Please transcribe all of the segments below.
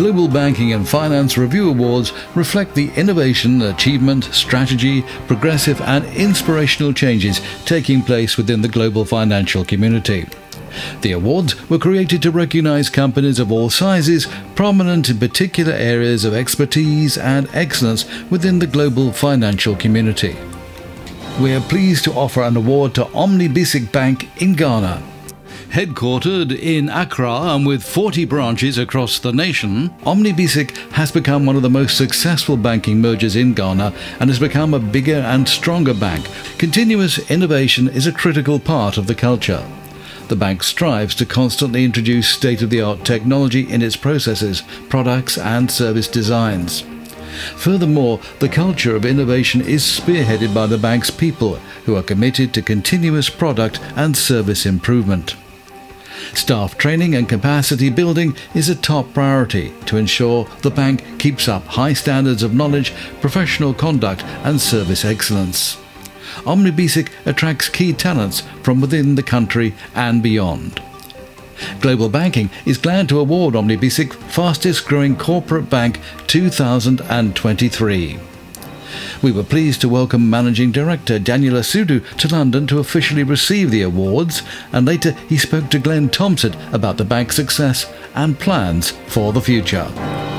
Global Banking and Finance Review Awards reflect the innovation, achievement, strategy, progressive and inspirational changes taking place within the global financial community. The awards were created to recognize companies of all sizes, prominent in particular areas of expertise and excellence within the global financial community. We are pleased to offer an award to Omni BSIC Bank in Ghana. Headquartered in Accra and with 40 branches across the nation, OmniBSIC has become one of the most successful banking mergers in Ghana and has become a bigger and stronger bank. Continuous innovation is a critical part of the culture. The bank strives to constantly introduce state of the art technology in its processes, products, and service designs. Furthermore, the culture of innovation is spearheaded by the bank's people, who are committed to continuous product and service improvement. Staff training and capacity building is a top priority to ensure the bank keeps up high standards of knowledge, professional conduct, and service excellence. OmniBSIC attracts key talents from within the country and beyond. Global Banking is glad to award OmniBSIC Fastest Growing Corporate Bank 2023. We were pleased to welcome Managing Director Daniel Asiedu to London to officially receive the awards, and later he spoke to Glenn Thompson about the bank's success and plans for the future.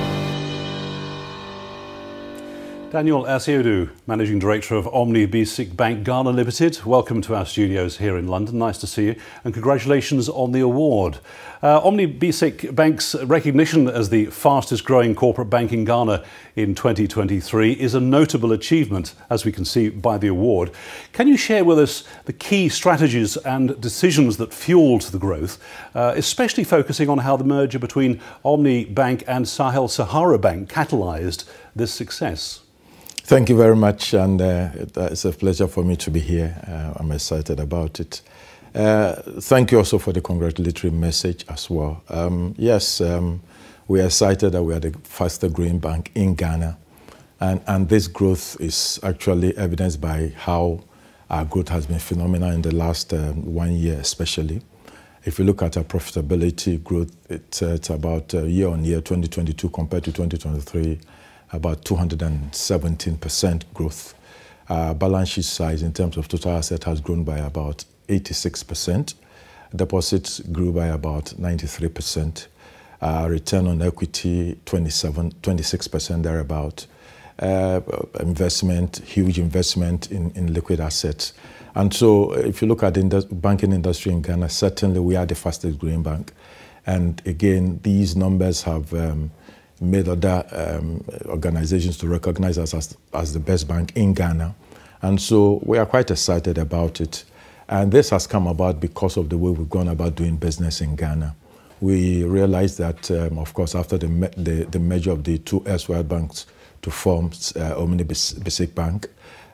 Daniel Asiedu, Managing Director of Omni BSIC Bank Ghana Limited. Welcome to our studios here in London. Nice to see you and congratulations on the award. Uh, Omni BSIC Bank's recognition as the fastest growing corporate bank in Ghana in 2023 is a notable achievement, as we can see by the award. Can you share with us the key strategies and decisions that fueled the growth, uh, especially focusing on how the merger between Omni Bank and Sahel Sahara Bank catalysed this success? Thank you very much, and uh, it's a pleasure for me to be here. Uh, I'm excited about it. Uh, thank you also for the congratulatory message as well. Um, yes, um, we are excited that we are the fastest growing bank in Ghana, and, and this growth is actually evidenced by how our growth has been phenomenal in the last um, one year, especially. If you look at our profitability growth, it's, uh, about uh, year on year, 2022 compared to 2023 about 217% growth. Uh, balance sheet size in terms of total asset has grown by about 86%. Deposits grew by about 93%. Uh, return on equity, 27, 26% thereabout. Uh, investment, huge investment in, in liquid assets. And so if you look at the banking industry in Ghana, certainly we are the fastest growing bank. And again, these numbers have um, made other um, organizations to recognize us as, as the best bank in Ghana. And so we are quite excited about it. And this has come about because of the way we've gone about doing business in Ghana. We realized that, um, of course, after the, the, the merger of the two erstwhile banks to form uh, Omni BSIC Bank,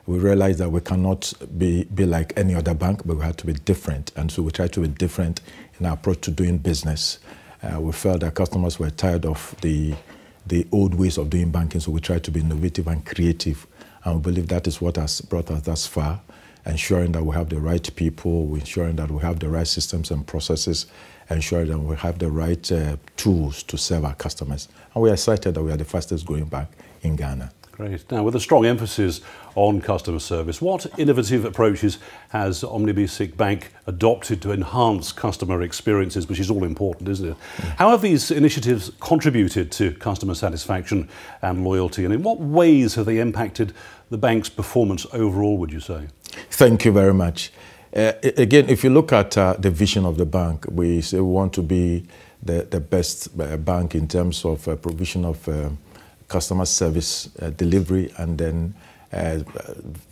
we realized that we cannot be, be like any other bank, but we had to be different. And so we tried to be different in our approach to doing business. Uh, we felt that customers were tired of the the old ways of doing banking. So we try to be innovative and creative. And we believe that is what has brought us thus far, ensuring that we have the right people, ensuring that we have the right systems and processes, ensuring that we have the right uh, tools to serve our customers. And we are excited that we are the fastest growing bank in Ghana. Great. Now, with a strong emphasis on customer service, what innovative approaches has OmniBSIC Bank adopted to enhance customer experiences, which is all important, isn't it? How have these initiatives contributed to customer satisfaction and loyalty, and in what ways have they impacted the bank's performance overall, would you say? Thank you very much. Uh, again, if you look at uh, the vision of the bank, we say we want to be the, the best uh, bank in terms of uh, provision of uh, customer service uh, delivery and then uh,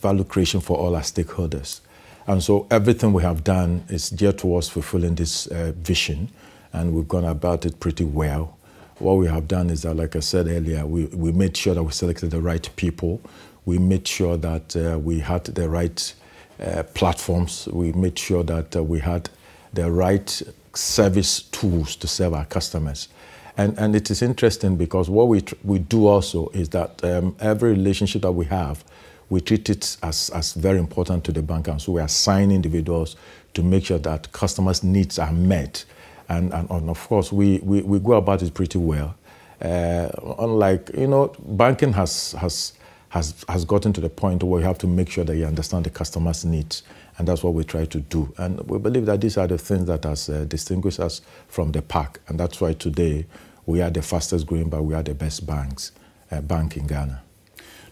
value creation for all our stakeholders. And so everything we have done is geared towards fulfilling this uh, vision, and we've gone about it pretty well. What we have done is that, like I said earlier, we, we made sure that we selected the right people. We made sure that uh, we had the right uh, platforms. We made sure that uh, we had the right service tools to serve our customers. And, and it is interesting because what we, we do also is that um, every relationship that we have, we treat it as, as very important to the bank. And so we assign individuals to make sure that customers' needs are met. And, and, and of course, we, we, we go about it pretty well. Uh, unlike, you know, banking has, has, has, has gotten to the point where you have to make sure that you understand the customer's needs. And that's what we try to do. And we believe that these are the things that has uh, distinguished us from the pack. And that's why today we are the fastest growing, but we are the best banks, uh, bank in Ghana.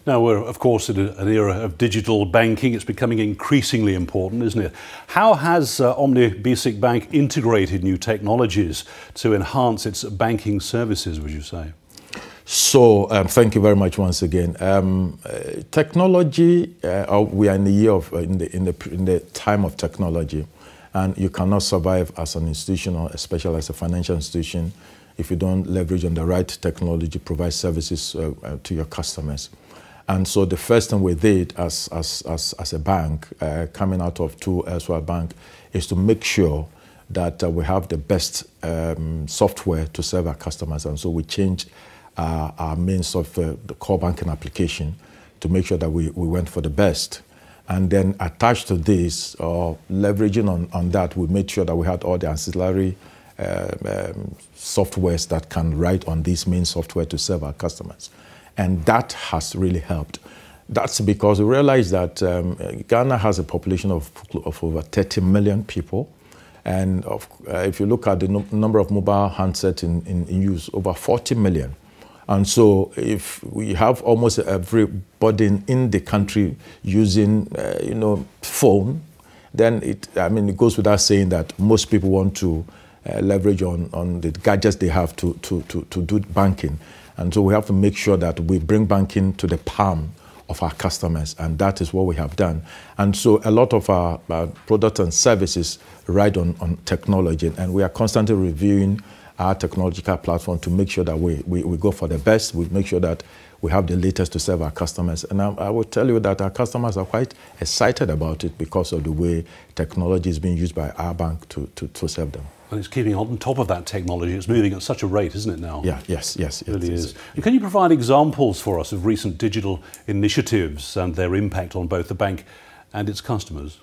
Now, we're of course in an era of digital banking. It's becoming increasingly important, isn't it? How has uh, Omni BSIC Bank integrated new technologies to enhance its banking services, would you say? So, um, thank you very much once again. Um, uh, technology, uh, we are in the year of, uh, in, the, in, the, in the time of technology, and you cannot survive as an institution, or especially as a financial institution, if you don't leverage on the right technology, provide services uh, uh, to your customers. And so the first thing we did as, as, as, as a bank, uh, coming out of two elsewhere bank, is to make sure that we have the best um, software to serve our customers. And so we changed uh, our means of uh, the core banking application to make sure that we, we went for the best. And then attached to this, or leveraging on, on that, we made sure that we had all the ancillary um, um, softwares that can write on this main software to serve our customers. And that has really helped. That's because we realized that um, Ghana has a population of, of over 30 million people. And of, uh, if you look at the no number of mobile handsets in, in, in, use, over 40 million. And so if we have almost everybody in the country using, uh, you know, phone, then it, I mean, it goes without saying that most people want to uh, leverage on, on the gadgets they have to, to, to, to do banking. And so we have to make sure that we bring banking to the palm of our customers, and that is what we have done. And so a lot of our, our products and services ride on, on technology, and we are constantly reviewing our technological platform to make sure that we, we, we go for the best, we make sure that we have the latest to serve our customers. And I, I will tell you that our customers are quite excited about it because of the way technology is being used by our bank to, to, to serve them. And it's keeping on top of that technology. It's moving at such a rate, isn't it now? Yeah, yes, yes. It really is. And can you provide examples for us of recent digital initiatives and their impact on both the bank and its customers?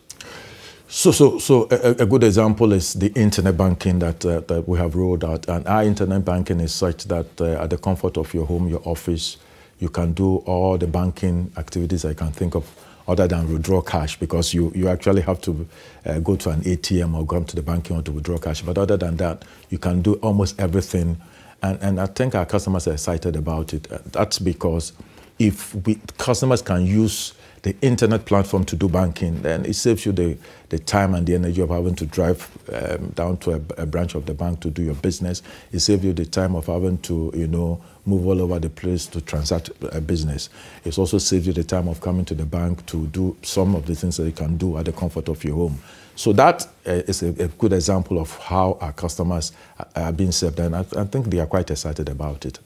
So, so, so a, a good example is the internet banking that, uh, that we have rolled out. And our internet banking is such that uh, at the comfort of your home, your office, you can do all the banking activities I can think of other than withdraw cash because you, you actually have to uh, go to an ATM or go to the bank to withdraw cash. But other than that, you can do almost everything. And, and I think our customers are excited about it. That's because if we, customers can use the internet platform to do banking, then it saves you the, the time and the energy of having to drive um, down to a, a, branch of the bank to do your business. It saves you the time of having to, you know, move all over the place to transact a business. It also saves you the time of coming to the bank to do some of the things that you can do at the comfort of your home. So that uh, is a, a, good example of how our customers are being served, and I, I think they are quite excited about it.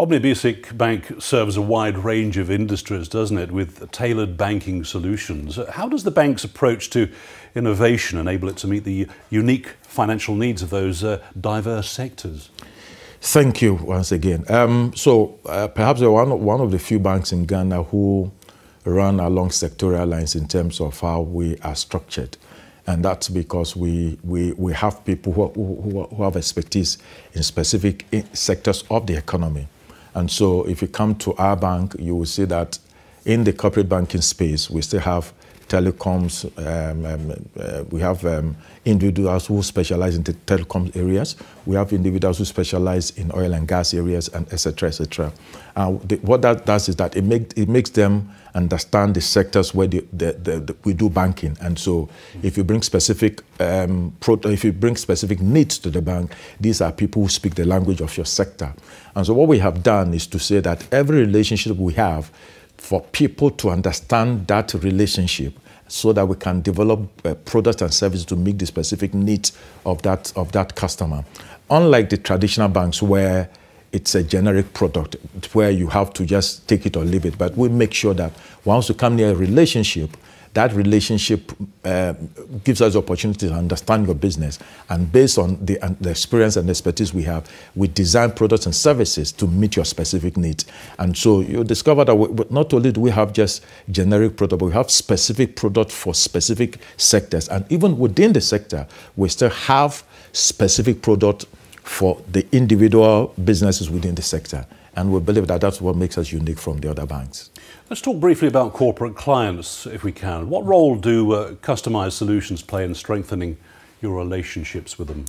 Omni BSIC Bank serves a wide range of industries, doesn't it, with tailored banking solutions. How does the bank's approach to innovation enable it to meet the unique financial needs of those uh, diverse sectors? Thank you once again. Um, so uh, perhaps we're one, one of the few banks in Ghana who run along sectorial lines in terms of how we are structured. And that's because we, we, we have people who, who, who have expertise in specific sectors of the economy. And so if you come to our bank, you will see that in the corporate banking space, we still have telecoms. Um, um, uh, we have um, individuals who specialize in the telecom areas. We have individuals who specialize in oil and gas areas, and etc. etc. Uh, what that does is that it, make, it makes them understand the sectors where the, the, the, we do banking. And so, if you bring specific um, if you bring specific needs to the bank, these are people who speak the language of your sector. And so, what we have done is to say that every relationship we have for people to understand that relationship so that we can develop uh, products and services to meet the specific needs of that, of that customer. Unlike the traditional banks where it's a generic product where you have to just take it or leave it, but we make sure that once you come near a relationship, that relationship uh, gives us the opportunity to understand your business. And based on the, the, experience and expertise we have, we design products and services to meet your specific needs. And so you discover that we, not only do we have just generic product, but we have specific product for specific sectors. And even within the sector, we still have specific product for the individual businesses within the sector. And we believe that that's what makes us unique from the other banks. Let's talk briefly about corporate clients, if we can. What role do uh, customized solutions play in strengthening your relationships with them?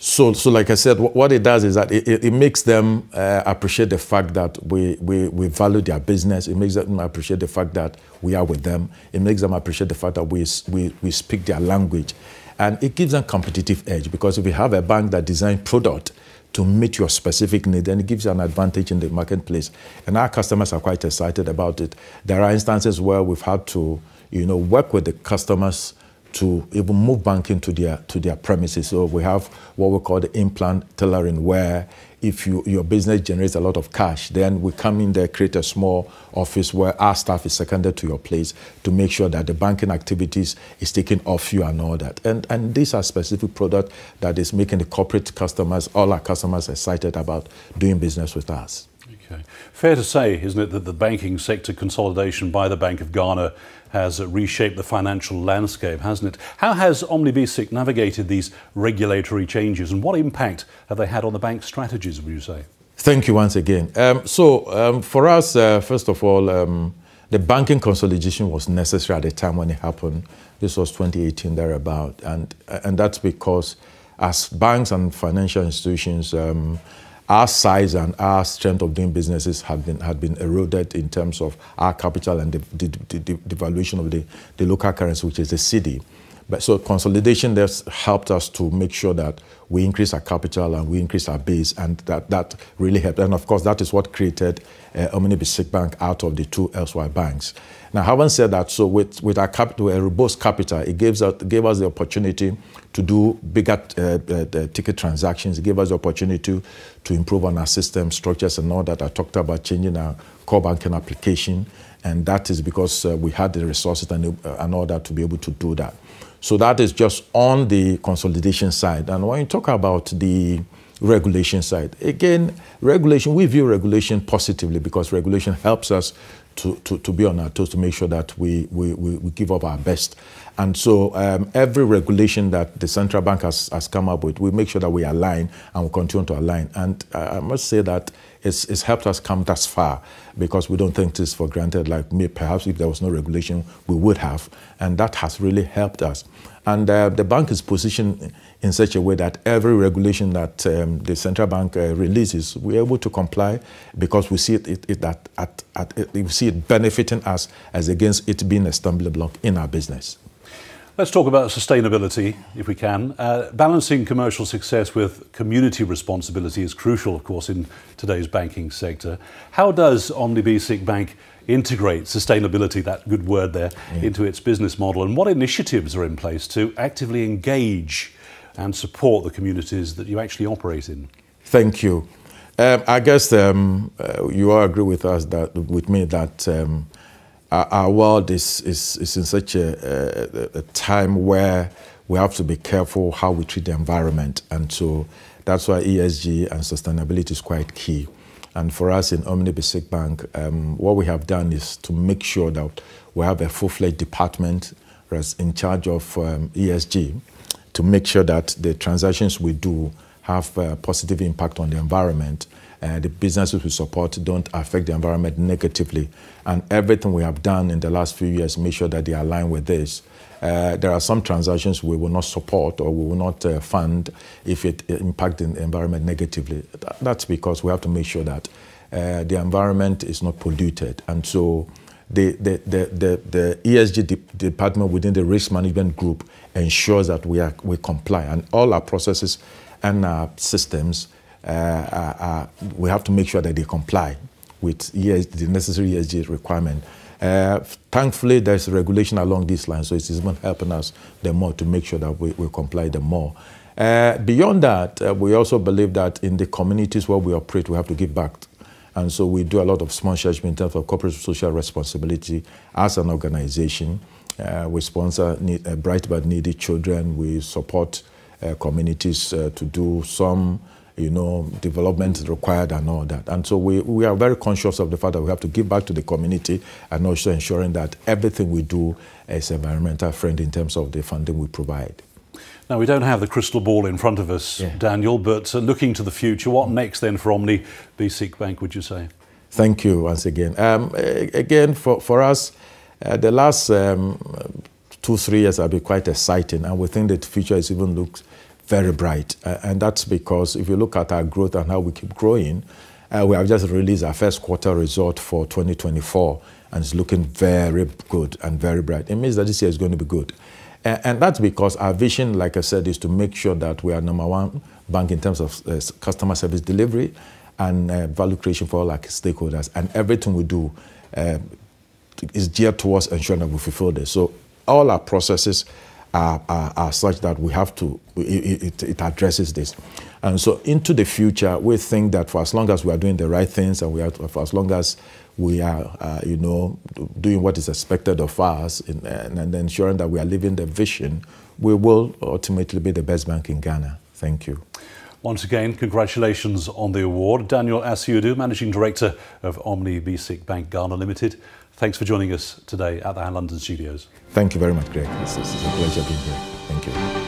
So, so like I said, what it does is that it, it makes them uh, appreciate the fact that we, we, we value their business. It makes them appreciate the fact that we are with them. It makes them appreciate the fact that we, we, we speak their language. And it gives them competitive edge because if you have a bank that designs product to meet your specific need, and it gives you an advantage in the marketplace. And our customers are quite excited about it. There are instances where we've had to, you know, work with the customers to even move banking to their to their premises. So we have what we call the implant tailoring, where if you, your business generates a lot of cash, then we come in there, create a small office where our staff is seconded to your place to make sure that the banking activities is taken off you and all that. And and these are specific product that is making the corporate customers, all our customers excited about doing business with us. Okay. Fair to say, isn't it, that the banking sector consolidation by the Bank of Ghana has reshaped the financial landscape, hasn't it? How has OmniBSIC navigated these regulatory changes and what impact have they had on the bank's strategies, would you say? Thank you once again. Um, so, um, for us, uh, first of all, um, the banking consolidation was necessary at the time when it happened. This was 2018, thereabout. And, and that's because as banks and financial institutions, um, our size and our strength of doing businesses had been had been eroded in terms of our capital and the, the, the, the of the, the local currency, which is the cedi. But so consolidation has helped us to make sure that we increase our capital and we increase our base, and that, that really helped. And of course, that is what created uh, OmniBSIC Bank out of the two elsewhere banks. Now, having said that, so with, with our capital, a robust capital, it gives us, gave us the opportunity to do bigger uh, uh, ticket transactions. It gave us the opportunity to improve on our system structures and all that. I talked about changing our core banking application, and that is because uh, we had the resources and, uh, and all that to be able to do that. So that is just on the consolidation side. And when you talk about the regulation side, again, regulation, we view regulation positively because regulation helps us to, to, to be on our toes to make sure that we, we, we give up our best. And so um, every regulation that the central bank has, has come up with, we make sure that we align and we continue to align. And I must say that it's, it's helped us come thus far because we don't think this for granted. Like me, perhaps if there was no regulation, we would have. And that has really helped us. And uh, the bank is positioned in such a way that every regulation that um, the central bank uh, releases, we're able to comply because we see it, it, it that at, at, we see it benefiting us as against it being a stumbling block in our business. Let's talk about sustainability, if we can. Uh, balancing commercial success with community responsibility is crucial, of course, in today's banking sector. How does OmniBSIC Bank integrate sustainability, that good word there, yeah. into its business model? And what initiatives are in place to actively engage and support the communities that you actually operate in? Thank you. Um, I guess um, uh, you all agree with us that with me that um, our, world is, is, is in such a, a, a, time where we have to be careful how we treat the environment. And so that's why ESG and sustainability is quite key. And for us in OmniBSIC Bank, um, what we have done is to make sure that we have a full-fledged department in charge of um, ESG to make sure that the transactions we do have a positive impact on the environment uh, the businesses we support don't affect the environment negatively. And everything we have done in the last few years, make sure that they align with this. Uh, there are some transactions we will not support or we will not uh, fund if it impacts the environment negatively. That's because we have to make sure that uh, the environment is not polluted. And so the, the, the, the, ESG de department within the risk management group ensures that we, are, we comply and all our processes and our systems uh, uh, uh, Uh, uh, uh, we have to make sure that they comply with the necessary ESG requirement. Uh, thankfully, there's regulation along these lines, so it's even helping us the more to make sure that we, we comply the more. Uh, beyond that, uh, we also believe that in the communities where we operate, we have to give back. And so we do a lot of small sponsorship in terms of corporate social responsibility as an organization. we sponsor need, Bright But Needy Children. We support communities to do some you know, development is required and all that. And so we, we are very conscious of the fact that we have to give back to the community and also ensuring that everything we do is environmental friendly in terms of the funding we provide. Now, we don't have the crystal ball in front of us, yeah. Daniel, but uh, looking to the future, what next then for Omni BSIC Bank, would you say? Thank you once again. Um, again, for, for us, uh, the last um, two, three years have been quite exciting, and we think that the future is even looks very bright. Uh, and that's because if you look at our growth and how we keep growing, uh, we have just released our first quarter result for 2024, and it's looking very good and very bright. It means that this year is going to be good. And that's because our vision, like I said, is to make sure that we are number one bank in terms of uh, customer service delivery and uh, value creation for all our stakeholders. And everything we do uh, is geared towards ensuring that we fulfill this. So all our processes are, are, are such that we have to, it, it, addresses this. And so into the future, we think that for as long as we are doing the right things and we are, for as long as we are, uh, you know, doing what is expected of us and, and ensuring that we are living the vision, we will ultimately be the best bank in Ghana. Thank you. Once again, congratulations on the award. Daniel Asiedu, Managing Director of Omni BSIC Bank Ghana Limited. Thanks for joining us today at the London studios. Thank you very much, Greg. It's a pleasure being here. Thank you.